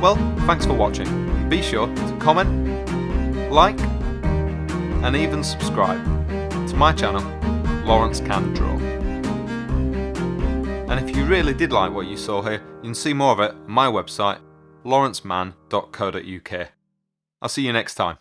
Well, thanks for watching. Be sure to comment, like, and even subscribe to my channel, Lawrence Can Draw. And if you really did like what you saw here, you can see more of it on my website, lawrencemann.co.uk. I'll see you next time.